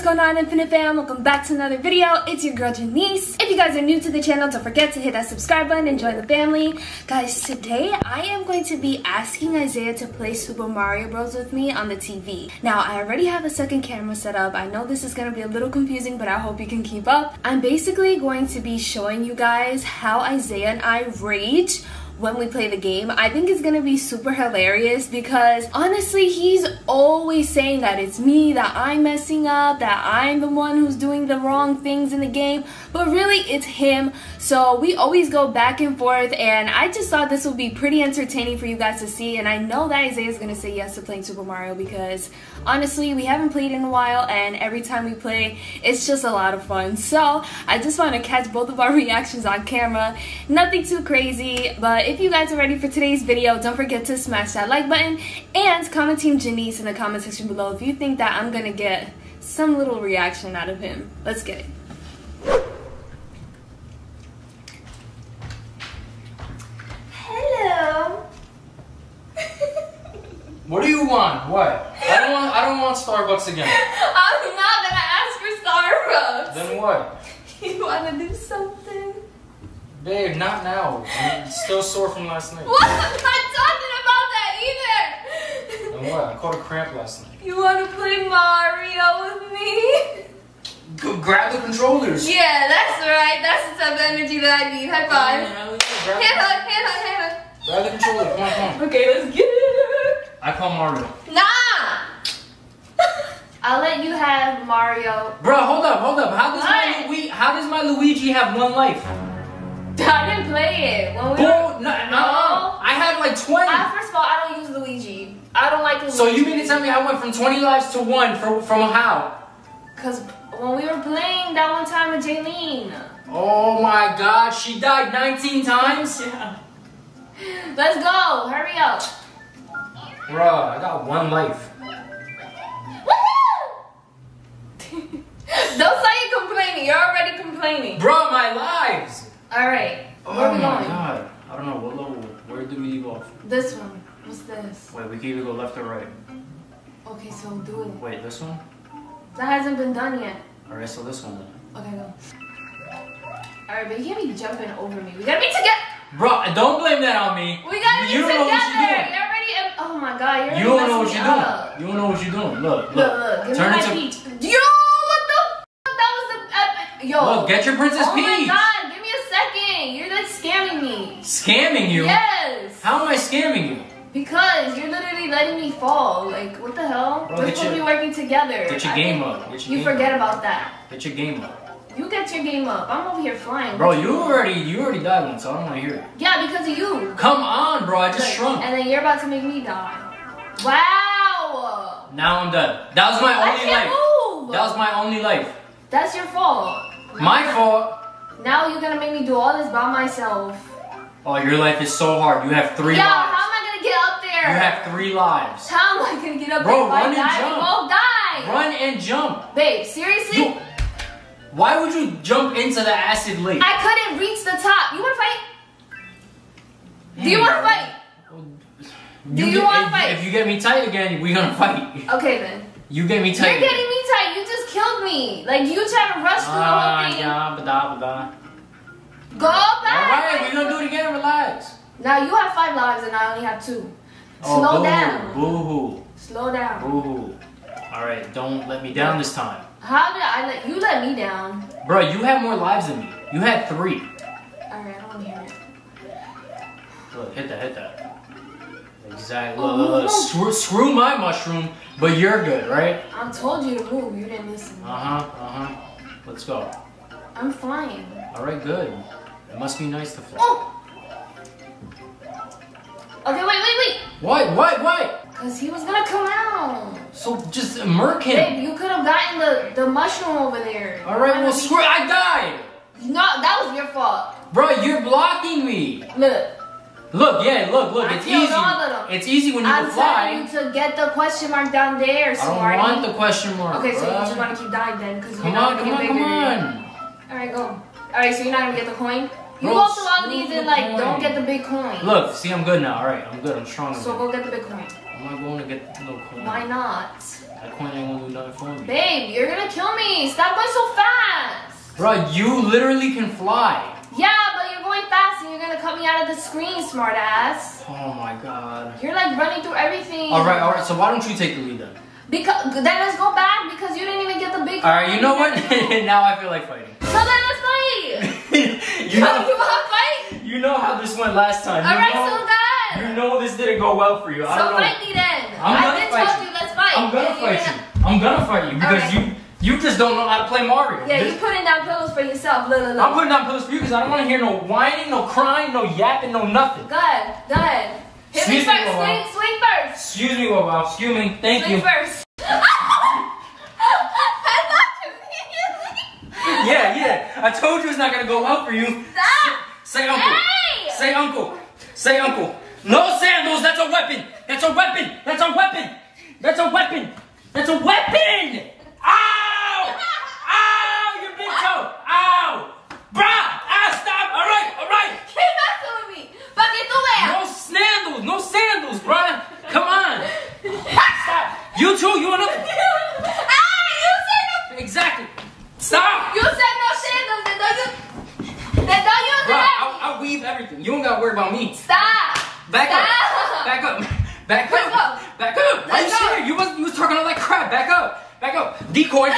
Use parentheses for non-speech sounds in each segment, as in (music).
what's going on Infinite Fam? Welcome back to another video. It's your girl Janiece. If you guys are new to the channel, don't forget to hit that subscribe button and join the family. Guys, today I am going to be asking Isaiah to play Super Mario Bros. with me on the TV. Now, I already have a second camera set up. I know this is going to be a little confusing, but I hope you can keep up. I'm basically going to be showing you guys how Isaiah and I rage when we play the game. I think it's gonna be super hilarious because honestly, he's always saying that it's me, that I'm messing up, that I'm the one who's doing the wrong things in the game, but really it's him. So we always go back and forth and I just thought this would be pretty entertaining for you guys to see and I know that Isaiah's gonna say yes to playing Super Mario because honestly, we haven't played in a while and every time we play, it's just a lot of fun. So I just want to catch both of our (laughs) reactions on camera. Nothing too crazy, but if you guys are ready for today's video, don't forget to smash that like button and comment Team Janiece in the comment section below if you think that I'm gonna get some little reaction out of him. Let's get it. Hello. What do you want? What? I don't want. I don't want Starbucks again. (laughs) I'm not gonna ask for Starbucks. Then what? (laughs) You wanna do something? Babe, not now. I'm still sore from last night. What? I'm not talking about that either. And what? I caught a cramp last night. You wanna play Mario with me? Go grab the controllers. Yeah, that's right. That's the type of energy that I need. High five. Grab, Hand hug, hand hug, hand hug. grab the controller. Come on, come on. Okay, let's get it. I call Mario. Nah. (laughs) I'll let you have Mario. Bro, hold up, hold up. How does my What? Luigi? How does my Luigi have one life? (laughs) I didn't play it when we Bull, were. no, no. Oh. I had like 20. I, first of all, I don't use Luigi. I don't like Luigi. So you mean to tell me I went from 20 lives to one for, from how? Cause when we were playing that one time with Jaylene. Oh my god, she died 19 times? Yeah. Let's go. Hurry up. Bruh, I got one life. Woohoo! (laughs) Don't say you're complaining. You're already complaining. Bro, my lives! All right. Oh Where are we oh my going? god. I don't know what level. Where do we go? This one. What's this? Wait, we can either go left or right. Okay, so do it. Wait, this one? That hasn't been done yet. Alright, so this one then. Okay, go. All right, but you can't be jumping over me. We gotta be together. Bro, don't blame that on me. We gotta be you don't together. know what you're doing. You're already. Oh my god, you're You don't know what you're doing. up. You don't know what you're doing. Look, look. Look, look. Turn me into peach. Yo, what the? F- that was the epic. Yo. Look, get your Princess oh Peach. my god, give me a Scamming me. Scamming you? Yes. How am I scamming you? Because you're literally letting me fall. Like, what the hell? Bro, We're supposed to be working together. Get your I game up. Your You game forget up. about that. Get your game up. You get your game up. I'm over here flying. Bro, you already you already died once, so I don't wanna hear it. Yeah, because of you. Come on, bro, I just Like, shrunk. And then you're about to make me die. Wow. Now I'm dead. That was my I only life. move. That was my only life. That's your fault. My fault. Now you're gonna make me do all this by myself. Oh, your life is so hard. You have three yeah, lives. how am I gonna get up there? You have three lives. How am I gonna get up Bro, there? I run and die, jump. We both die. Run and jump. Babe, seriously? You, why would you jump into the acid lake? I couldn't reach the top. You wanna fight? Do you wanna fight? Do you get- wanna if, fight? If you get me tight again, we gonna fight. Okay then. You get me tight. You're getting me tight. Killed me. Like you trying to rush through the Ah, whole thing. yeah, bada, bada. Go back. Alright, we're gonna do it again. Relax. Now you have five lives and I only have two. Oh, Slow boo-hoo, down. Boo Slow down. Boo hoo. Alright, don't let me down this time. How did I let you let me down? Bro, you have more lives than me. You had three. Alright, I don't want to hear it. Look, hit that, hit that. Exactly. Look, look, look. Screw, screw my mushroom, but you're good, right? I told you to move. You didn't listen. Uh huh, uh huh. Let's go. I'm flying. Alright, good. It must be nice to fly. Oh. Okay, wait, wait, wait. What, what, what? Cause he was gonna come out. So just murk him. Babe, you could have gotten the the mushroom over there. Alright, well, screw I died! No, that was your fault. Bro, you're blocking me. Look, Look, yeah, look, look, I it's easy. all of them. It's easy when you I'm can fly. telling you to get the question mark down there, smarty. I don't want the question mark. Okay, so you just want to keep dying then, because you're not on, gonna come get on, bigger. come on. All right, go. All right, so you're not gonna get the coin. You Bro, go through all of these the and like coin. don't get the big coin. Look, see, I'm good now. All right, I'm good. I'm strong. So go get the big coin. I'm not going to get no coin. Why not? That coin ain't gonna do nothing for me. Babe, you're gonna kill me. Stop going so fast. Bro, you literally can fly. Yeah, but you're going fast and you're gonna cut me out of the screen, smartass. Oh my god. You're like running through everything. All right, all right. So why don't you take the lead then? Because then let's go back because you didn't even get the big. All right, you know what? (laughs) (laughs) now I feel like fighting. So then let's fight. (laughs) you you know, want to fight? you know how this went last time. All you know, so good. You know this didn't go well for you. I So don't know. fight me then. I'm I gonna did fight you. you, let's fight. I'm gonna And fight you. I'm gonna fight you because Alright. you you just don't know how to play Mario. Yeah, This- you putting down pillows for yourself. Look, look, I'm putting down pillows for you because I don't want to hear no whining, no crying, no yapping, no nothing. Good, good. Hit Excuse me, first. Swing, swing first. Excuse me, Wawa. Excuse me. Thank Swing you. first. (laughs) Thought you Yeah, yeah. I told you it's not gonna go well for you. Stop. Say uncle. Hey! Say uncle. Say uncle. No sandals. That's a weapon. That's a weapon. That's a weapon. That's a weapon. That's a weapon. Ow! Ow! Your big toe. Ow! Bruh! Ah! Stop! All right. All right. Keep messing with me. Pa' que tú veas. No sandals. No sandals, bruh. Come on. Stop. You too. You wanna? Ah, you said no. Exactly. Stop. You said no sandals. Then don't you? Then don't use Bruh, it. I'll, I'll weave everything. You don't gotta worry about me. Back up. Back up. Back up. go. Back up. Why you scared? You was you was talking all that crap. Back up. Back up. Decoy.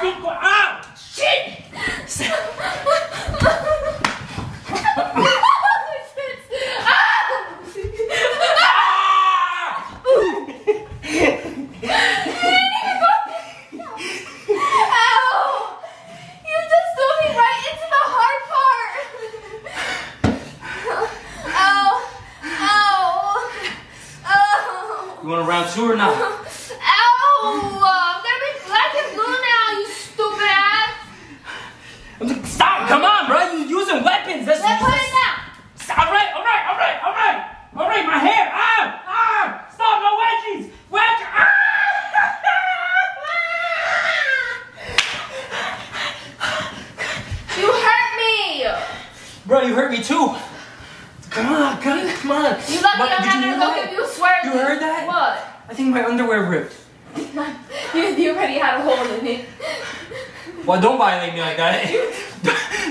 Decoy. Ow! Shit! (laughs) Ah! Ow! You just threw me right into the hard part. Ow! Ow! Ow! You want (laughs) a round two or not? Ow! I'm gonna be black and blue now, you stupid ass. Stop! Come on, bro. You using weapons. That's Let's put it down. Stop. All right. All right. All right. All right. All right. My hair. Ah! Ah! Stop! No wedgies. Wedge. Ah! You hurt me. Bro, you hurt me too. Come on, come on, come on. You lucky What, I'm did not you gonna hear go that? give you a swear. You heard that? What? I think my underwear ripped. (laughs) You, you already had a hole in it. Well, don't violate me like that.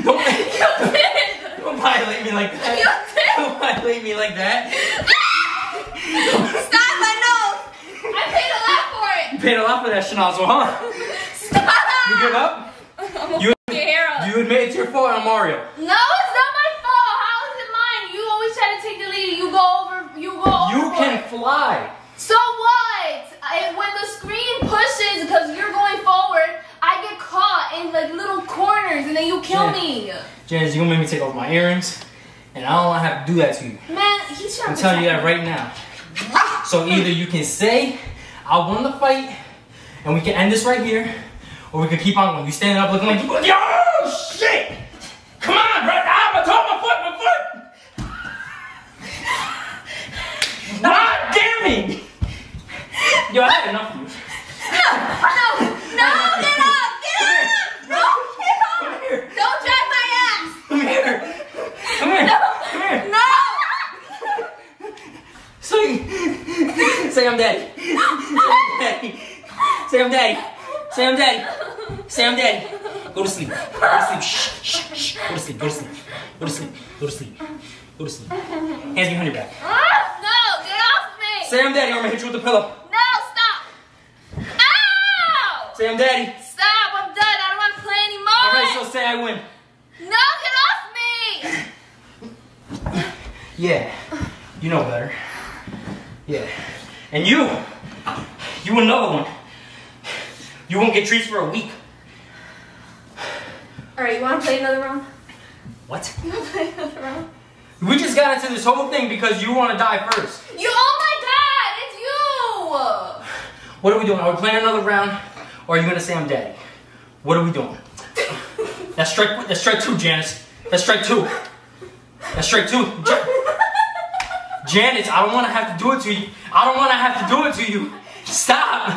don't, You did. don't violate me like that. You. Don't violate me like that. Stop my nose. I paid a lot for it. You paid a lot for that schnozzle, huh? Stop. You give up? I'm You- (laughs) your hair up. You admit it's your fault on Mario. No, it's not my fault. How is it mine? You always try to take the lead. You go over. You go over. You can fly. I, when the screen pushes because you're going forward, I get caught in like little corners and then you kill Yeah. me. Janiece, you're gonna make me take off my earrings, and I don't wanna have to do that to you. Man, he's trying I'm to telling you that right now. So either you can say, I won the fight, and we can end this right here, or we can keep on going. You standing up looking like, you- yo, shit! Come on, bro! Ah, my toe, my foot, my foot! (laughs) Ah, damn it! Yo, I had enough of (laughs) you. No, no, get up, get up! No, get up! Come here. Don't drag my ass! Come here. Come here. Come here. No! Say, say I'm daddy. Say I'm daddy. Say I'm daddy. Say I'm daddy. Say I'm daddy. Go to sleep. Go to sleep. Shh, shh, shh. Go to sleep. Go to sleep. Go to sleep. Go to sleep. Go to sleep. Hands behind your back. No, get off me! Say I'm daddy or I'm gonna hit you with a pillow. No, stop! Ow! Say I'm daddy. Stop, I'm done. I don't want to play anymore. Alright, so say I win. No, get off me! (laughs) Yeah. You know better. Yeah. And you, you another one. You won't get treats for a week. Alright, you want to play another round? What? You want to play another round? We just got into this whole thing because you want to die first. You, oh my god, it's you! What are we doing? Are we playing another round, or are you gonna say I'm daddy? What are we doing? That's strike. That's strike two, Janiece. That's strike two. That's strike two. Ja- Janiece, I don't want to have to do it to you. I don't want to have to do it to you. Stop.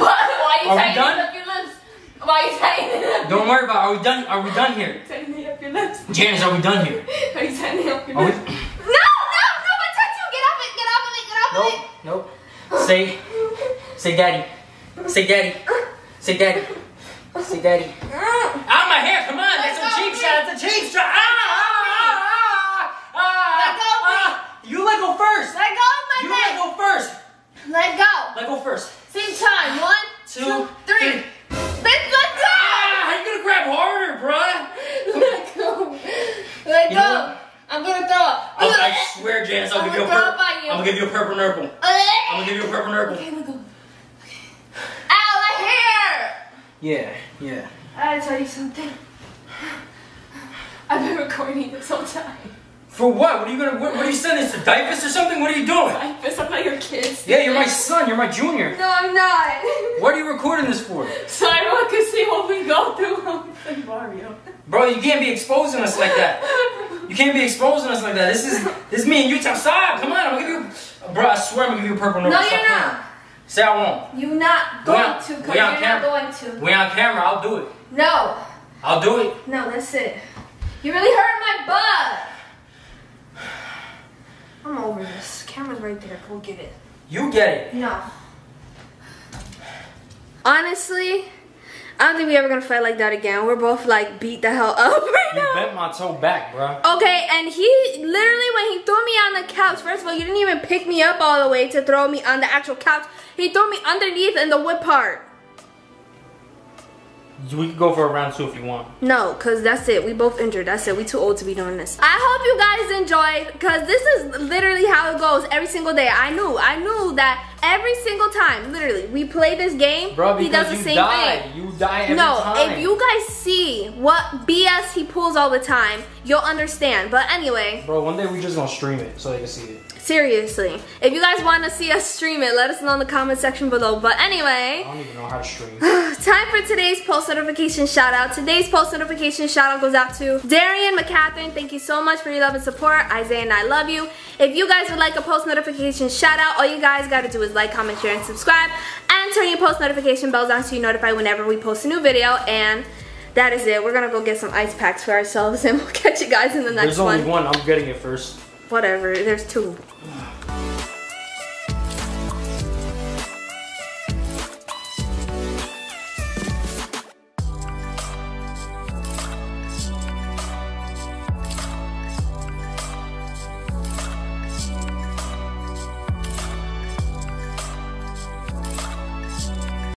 What? Why are you Are we tightening done? up your lips? Why are you tightening up Don't worry about. It. Are we done? Are we done here? tightening up your lips? Janiece, are we done here? Are you tightening up your lips? No, no, no, my tattoo! Get off it! Get off of it! Get off of it. No, no. Say, say daddy. Say daddy. Say daddy. Say daddy. Out my hair, come on. That's a cheap shot. That's a cheap shot. Ah, ah, ah, ah, Let go of me. ah. You let go first. Let go of my You let go first. Let go. Let go first. Same time. One, Two, two, three. three. Let, let go. Ah, how you gonna grab harder, bruh? Let go. Let You go. know? I'm gonna throw up. Oh, I swear, Janiece, I'll I'm give you a gonna purple. up on you. I'm gonna give you a purple nurple. I'm gonna give you a purple nurple. Okay, let go. Ow, my hair! Yeah, yeah. I gotta tell you something. I've been recording this whole time. For what? What are you gonna? What, what are you sending this to diapers or something? What are you doing? I miss I'm not your kids. Yeah, you're my son. You're my junior. No, I'm not. What are you recording this for? so everyone can see what we go through play (laughs) Mario. Bro, you can't be exposing us like that. You can't be exposing us like that. This is this is me and you. Stop. Come on. I'm gonna give you. Bro, I swear I'm gonna give you a purple nurple. No, you're not. Say I won't. You're not going on- to, because you're on not camera. going to. We on camera. I'll do it. No. I'll do it. No, that's it. You really hurt my butt. I'm over this. Camera's right there. Go get it. You get it. No. Honestly, I don't think we ever gonna fight like that again. We're both like beat the hell up (laughs) right now. You now. bent my toe back, bro. Okay, and he literally when he threw me on the couch, first of all, you didn't even pick me up all the way to throw me on the actual couch. He threw me underneath in the wood part. We can go for a round two if you want. No, cause that's it. We both injured. That's it. We too old to be doing this. I hope you guys enjoyed, cause this is literally how it goes every single day. I knew, I knew that every single time, literally, we play this game. Bro, he does the you same die. thing. You die every no, time. if you guys see what BS he pulls all the time, you'll understand. But anyway, Bro, one day we just gonna stream it so they can see it. Seriously, if you guys want to see us stream it, let us know in the comment section below. But anyway. I don't even know how to stream. (sighs) Time for today's post notification shout out. Today's post notification shout out goes out to Darian McCatherine. Thank you so much for your love and support. Isaiah and I love you. If you guys would like a post notification shout out, all you guys got to do is like, comment, share, and subscribe. And turn your post notification bells on so you're notified whenever we post a new video. And that is it. We're going to go get some ice packs for ourselves (laughs) and we'll catch you guys in the next one. There's only one. one. I'm getting it first. Whatever. There's two.